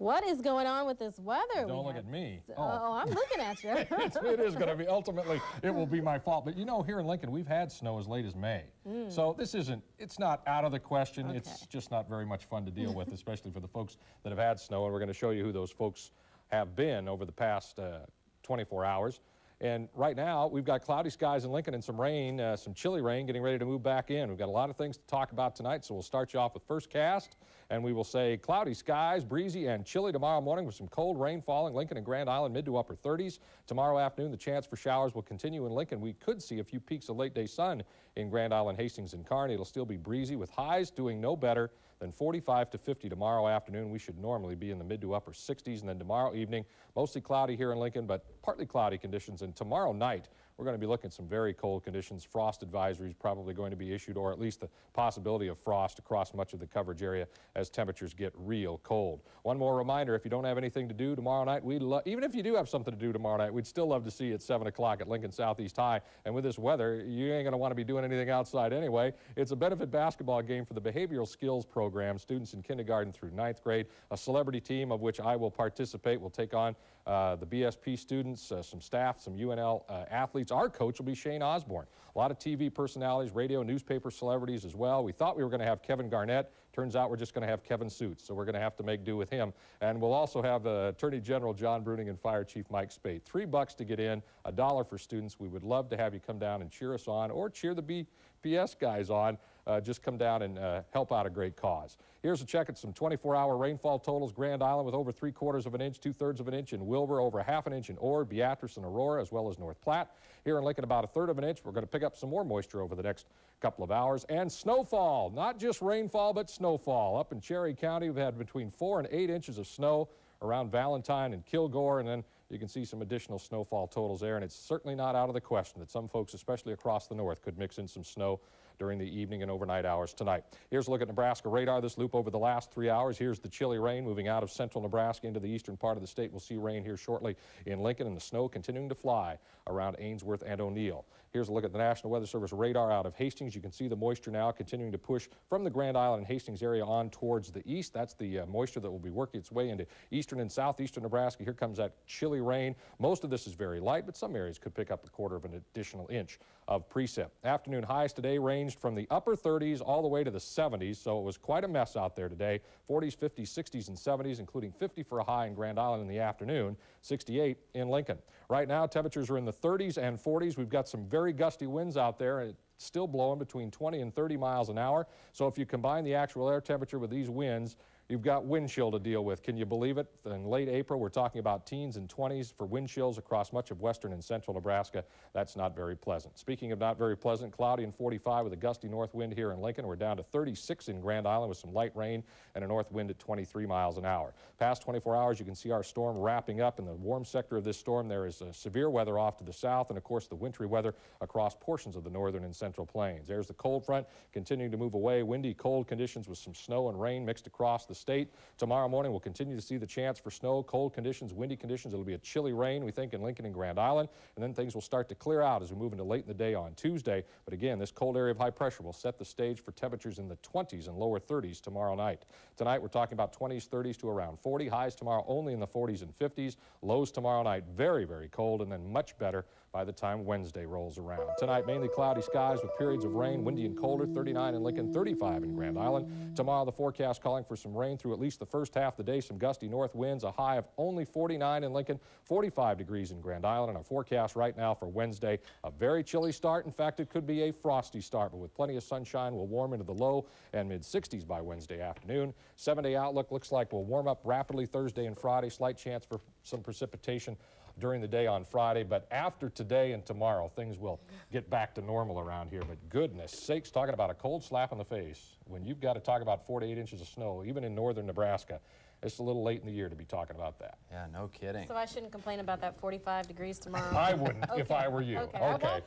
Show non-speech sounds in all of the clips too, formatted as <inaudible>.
What is going on with this weather? Don't look at me. Oh, oh I'm looking at you. <laughs> it's, it is going to be, ultimately, it will be my fault. But you know, here in Lincoln, we've had snow as late as May. Mm. So this isn't, it's not out of the question. Okay. It's just not very much fun to deal <laughs> with, especially for the folks that have had snow. And we're going to show you who those folks have been over the past uh, 24 hours. And right now, we've got cloudy skies in Lincoln and some rain, uh, some chilly rain getting ready to move back in. We've got a lot of things to talk about tonight, so we'll start you off with first cast. And we will say cloudy skies, breezy and chilly tomorrow morning with some cold rain falling. Lincoln and Grand Island mid to upper 30s. Tomorrow afternoon, the chance for showers will continue in Lincoln. We could see a few peaks of late day sun in Grand Island, Hastings, and Kearney. It'll still be breezy with highs doing no better than 45 to 50 tomorrow afternoon. We should normally be in the mid to upper 60s. And then tomorrow evening, mostly cloudy here in Lincoln, but partly cloudy conditions. And tomorrow night, we're going to be looking at some very cold conditions. Frost advisories probably going to be issued, or at least the possibility of frost across much of the coverage area as temperatures get real cold. One more reminder, if you don't have anything to do tomorrow night, we even if you do have something to do tomorrow night, we'd still love to see you at 7 o'clock at Lincoln Southeast High. And with this weather, you ain't going to want to be doing anything outside anyway. It's a benefit basketball game for the Behavioral Skills Program, students in kindergarten through ninth grade. A celebrity team of which I will participate will take on uh, the BSP students, uh, some staff, some UNL uh, athletes. Our coach will be Shane Osborne. A lot of TV personalities, radio, newspaper celebrities as well. We thought we were going to have Kevin Garnett. Turns out we're just going to have Kevin Suits, so we're going to have to make do with him. And we'll also have uh, Attorney General John Bruning and Fire Chief Mike Spadt. Three bucks to get in, a dollar for students. We would love to have you come down and cheer us on or cheer the BPS guys on uh, just come down and uh, help out a great cause. Here's a check at some 24-hour rainfall totals. Grand Island with over three-quarters of an inch, two-thirds of an inch in Wilber, over half an inch in Ord, Beatrice, and Aurora, as well as North Platte. Here in Lincoln, about a third of an inch. We're going to pick up some more moisture over the next couple of hours. And snowfall, not just rainfall, but snowfall. Up in Cherry County, we've had between four and eight inches of snow around Valentine and Kilgore, and then you can see some additional snowfall totals there, and it's certainly not out of the question that some folks, especially across the north, could mix in some snow during the evening and overnight hours tonight. Here's a look at Nebraska radar. This loop over the last three hours. Here's the chilly rain moving out of central Nebraska into the eastern part of the state. We'll see rain here shortly in Lincoln and the snow continuing to fly around Ainsworth and O'Neill. Here's a look at the National Weather Service radar out of Hastings. You can see the moisture now continuing to push from the Grand Island and Hastings area on towards the east. That's the uh, moisture that will be working its way into eastern and southeastern Nebraska. Here comes that chilly rain. Most of this is very light, but some areas could pick up a quarter of an additional inch of precip. Afternoon highs today ranged from the upper 30s all the way to the 70s, so it was quite a mess out there today. 40s, 50s, 60s, and 70s, including 50 for a high in Grand Island in the afternoon, 68 in Lincoln. Right now, temperatures are in the 30s and 40s. We've got some very gusty winds out there. It's still blowing between 20 and 30 miles an hour. So if you combine the actual air temperature with these winds, You've got wind chill to deal with. Can you believe it? In late April, we're talking about teens and 20s for wind chills across much of western and central Nebraska. That's not very pleasant. Speaking of not very pleasant, cloudy and 45 with a gusty north wind here in Lincoln. We're down to 36 in Grand Island with some light rain and a north wind at 23 miles an hour. Past 24 hours, you can see our storm wrapping up. In the warm sector of this storm, there is uh, severe weather off to the south and, of course, the wintry weather across portions of the northern and central plains. There's the cold front continuing to move away. Windy, cold conditions with some snow and rain mixed across the state. Tomorrow morning, we'll continue to see the chance for snow, cold conditions, windy conditions. It'll be a chilly rain, we think, in Lincoln and Grand Island. And then things will start to clear out as we move into late in the day on Tuesday. But again, this cold area of high pressure will set the stage for temperatures in the 20s and lower 30s tomorrow night. Tonight, we're talking about 20s, 30s to around 40. Highs tomorrow only in the 40s and 50s. Lows tomorrow night very, very cold and then much better by the time Wednesday rolls around. Tonight, mainly cloudy skies with periods of rain, windy and colder, 39 in Lincoln, 35 in Grand Island. Tomorrow, the forecast calling for some rain through at least the first half of the day, some gusty north winds, a high of only 49 in Lincoln, 45 degrees in Grand Island, and a forecast right now for Wednesday, a very chilly start. In fact, it could be a frosty start, but with plenty of sunshine, we'll warm into the low and mid 60s by Wednesday afternoon. Seven day outlook looks like we'll warm up rapidly Thursday and Friday, slight chance for some precipitation during the day on Friday, but after today and tomorrow, things will get back to normal around here. But goodness sakes, talking about a cold slap in the face when you've got to talk about four to eight inches of snow, even in northern Nebraska. It's a little late in the year to be talking about that. Yeah, no kidding. So I shouldn't complain about that 45 degrees tomorrow? I wouldn't okay. if I were you. Okay. okay.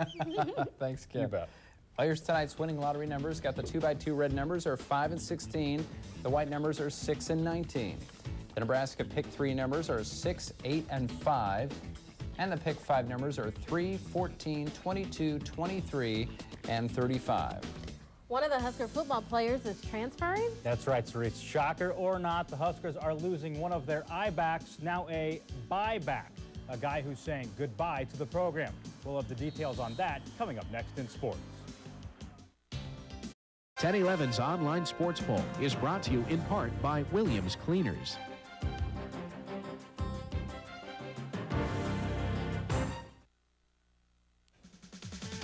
<laughs> <laughs> Thanks, Kim. You bet. Well, here's tonight's winning lottery numbers. Got the 2 by 2 red numbers are 5 and 16. The white numbers are 6 and 19. The Nebraska pick three numbers are 6, 8, and 5. And the pick five numbers are 3, 14, 22, 23, and 35. One of the Husker football players is transferring? That's right, Cerise. Shocker or not, the Huskers are losing one of their I-backs, now a buyback, a guy who's saying goodbye to the program. We'll have the details on that coming up next in sports. 1011's online sports poll is brought to you in part by Williams Cleaners.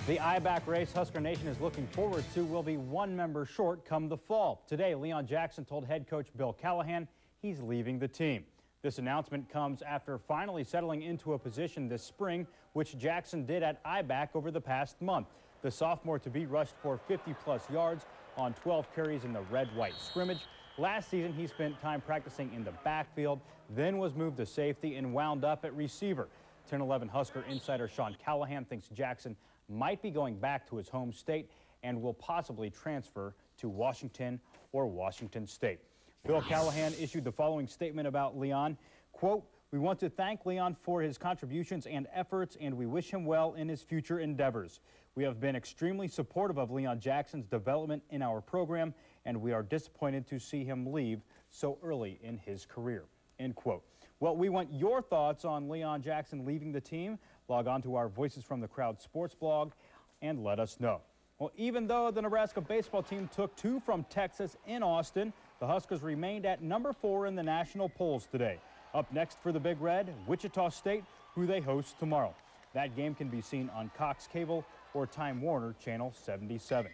The I-back race Husker Nation is looking forward to will be one member short come the fall. Today, Leon Jackson told head coach Bill Callahan he's leaving the team. This announcement comes after finally settling into a position this spring, which Jackson did at I-back over the past month. The sophomore to be rushed for 50-plus yards on 12 carries in the red-white scrimmage. Last season, he spent time practicing in the backfield, then was moved to safety and wound up at receiver. 10-11 Husker insider Sean Callahan thinks Jackson might be going back to his home state and will possibly transfer to Washington or Washington State. Bill Callahan issued the following statement about Leon. Quote, we want to thank Leon for his contributions and efforts, and we wish him well in his future endeavors. We have been extremely supportive of Leon Jackson's development in our program, and we are disappointed to see him leave so early in his career. End quote. Well, we want your thoughts on Leon Jackson leaving the team. Log on to our Voices from the Crowd sports blog and let us know. Well, even though the Nebraska baseball team took two from Texas in Austin, the Huskers remained at number four in the national polls today. Up next for the Big Red, Wichita State, who they host tomorrow. That game can be seen on Cox Cable or Time Warner Channel 77.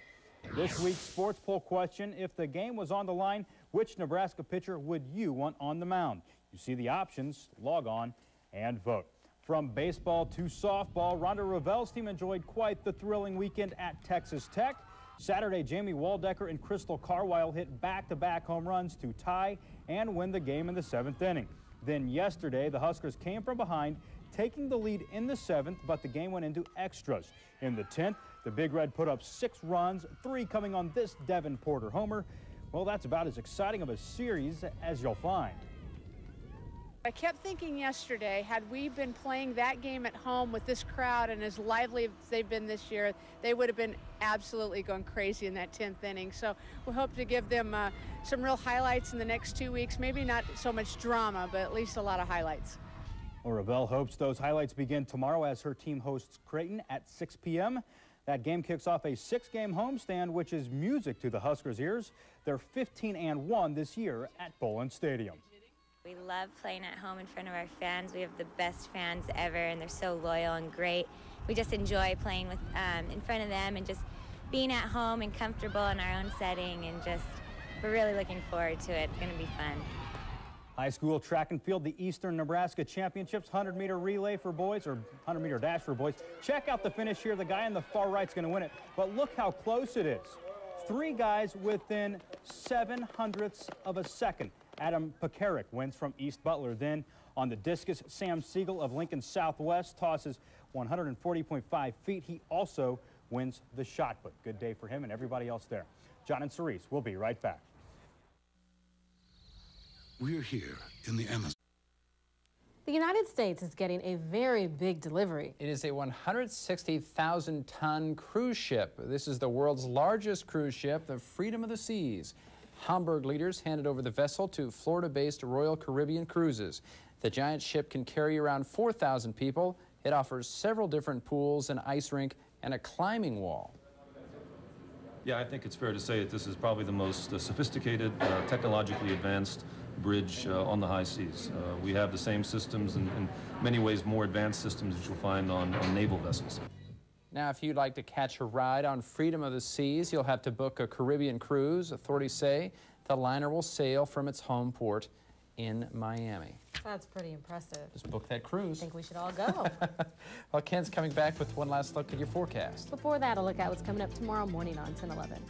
This week's sports poll question, if the game was on the line, which Nebraska pitcher would you want on the mound? You see the options, log on and vote. From baseball to softball, Rhonda Revelle's team enjoyed quite the thrilling weekend at Texas Tech. Saturday, Jamie Waldecker and Crystal Carwile hit back-to-back -back home runs to tie and win the game in the seventh inning. Then yesterday, the Huskers came from behind, taking the lead in the seventh, but the game went into extras. In the 10th, the Big Red put up six runs, three coming on this Devin Porter homer. Well, that's about as exciting of a series as you'll find. I kept thinking yesterday, had we been playing that game at home with this crowd and as lively as they've been this year, they would have been absolutely going crazy in that 10th inning. So we hope to give them uh, some real highlights in the next two weeks. Maybe not so much drama, but at least a lot of highlights. Well, Revelle hopes those highlights begin tomorrow as her team hosts Creighton at 6 p.m. That game kicks off a six-game homestand, which is music to the Huskers' ears. They're 15 and 1 this year at Bowlin Stadium. We love playing at home in front of our fans. We have the best fans ever, and they're so loyal and great. We just enjoy playing with um, in front of them and just being at home and comfortable in our own setting, and just we're really looking forward to it. It's going to be fun. High school track and field, the Eastern Nebraska Championships, 100 meter relay for boys or 100 meter dash for boys. Check out the finish here. The guy on the far right's going to win it, but look how close it is. Three guys within seven hundredths of a second. Adam Pekarik wins from East Butler. Then on the discus, Sam Siegel of Lincoln Southwest tosses 140.5 feet. He also wins the shot put. Good day for him and everybody else there. John and Cerise we'll be right back. We're here in the Amazon. The United States is getting a very big delivery. It is a 160,000 ton cruise ship. This is the world's largest cruise ship, the Freedom of the Seas. Hamburg leaders handed over the vessel to Florida-based Royal Caribbean Cruises. The giant ship can carry around 4,000 people. It offers several different pools, an ice rink, and a climbing wall. Yeah, I think it's fair to say that this is probably the most uh, sophisticated, uh, technologically advanced bridge uh, on the high seas. Uh, we have the same systems and in many ways more advanced systems that you'll find on, on naval vessels. Now, if you'd like to catch a ride on Freedom of the Seas, you'll have to book a Caribbean cruise. Authorities say the liner will sail from its home port in Miami. That's pretty impressive. Just book that cruise. I think we should all go. <laughs> well, Ken's coming back with one last look at your forecast. Before that, a look at what's coming up tomorrow morning on 1011.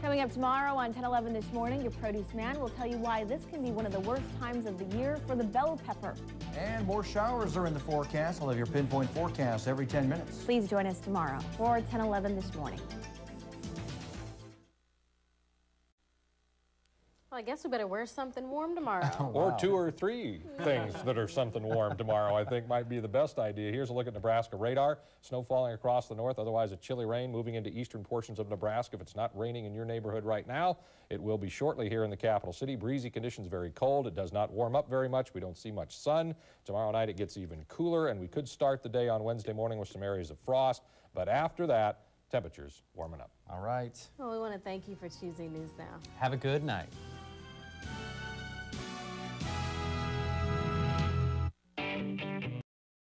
Coming up tomorrow on 1011 this morning, your produce man will tell you why this can be one of the worst times of the year for the bell pepper. And more showers are in the forecast. We'll have your pinpoint forecast every 10 minutes. Please join us tomorrow for 1011 this morning. Well, I guess we better wear something warm <laughs> tomorrow. Oh, or two or three <laughs> things that are something warm tomorrow, I think might be the best idea. Here's a look at Nebraska radar. Snow falling across the north, otherwise a chilly rain moving into eastern portions of Nebraska. If it's not raining in your neighborhood right now, it will be shortly here in the capital city. Breezy conditions, very cold. It does not warm up very much. We don't see much sun. Tomorrow night it gets even cooler, and we could start the day on Wednesday morning with some areas of frost. But after that, temperatures warming up. All right. Well, we want to thank you for choosing News Now. Have a good night.